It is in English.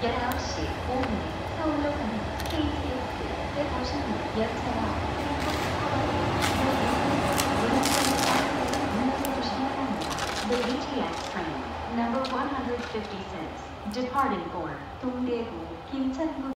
11시 5분 서울로 가는 KTX 156 열차와 The ETX train number 156 departing for 동대구 김천